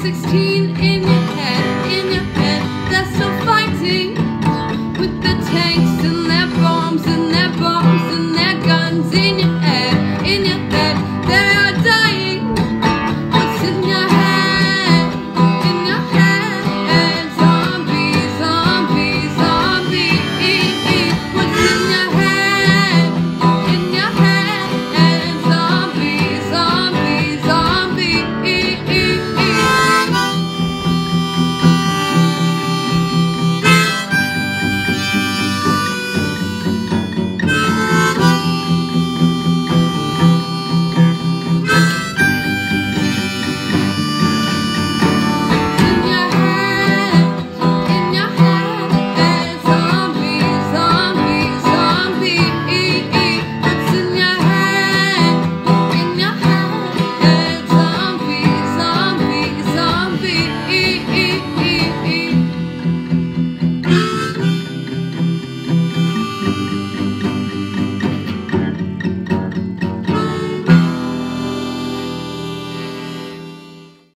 16 in